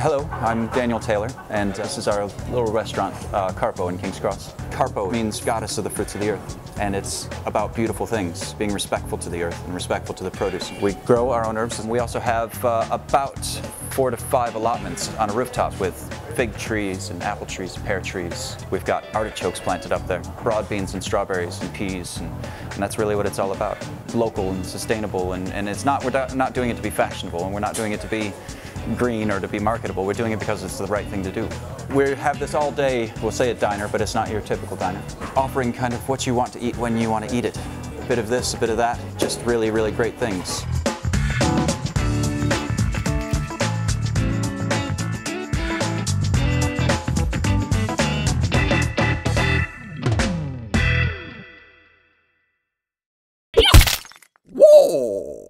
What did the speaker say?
Hello, I'm Daniel Taylor, and this is our little restaurant, uh, Karpo in King's Cross. Karpo means goddess of the fruits of the earth, and it's about beautiful things, being respectful to the earth and respectful to the produce. We grow our own herbs, and we also have uh, about four to five allotments on a rooftop with fig trees and apple trees and pear trees. We've got artichokes planted up there, broad beans and strawberries and peas, and, and that's really what it's all about. Local and sustainable, and, and it's not, we're not doing it to be fashionable, and we're not doing it to be green or to be marketable. We're doing it because it's the right thing to do. We have this all day, we'll say a diner, but it's not your typical diner. Offering kind of what you want to eat when you want to eat it. A bit of this, a bit of that, just really, really great things. Whoa!